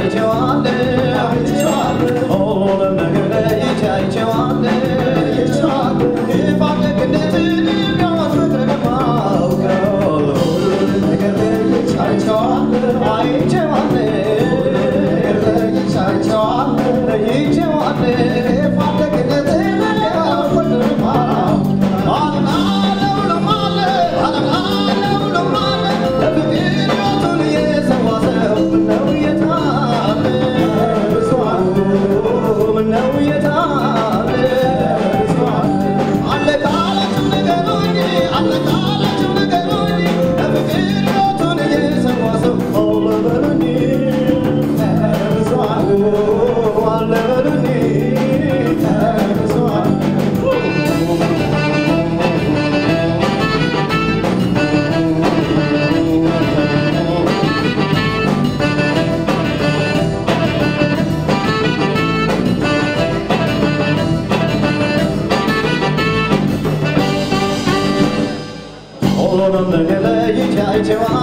Sadece o anda ちは。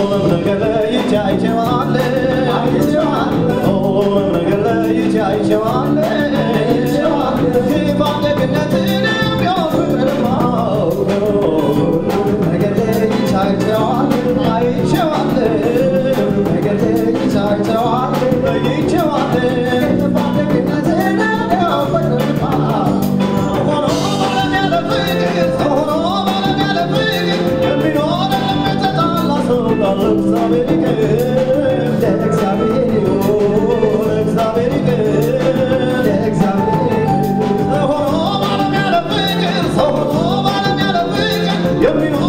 Oh, Give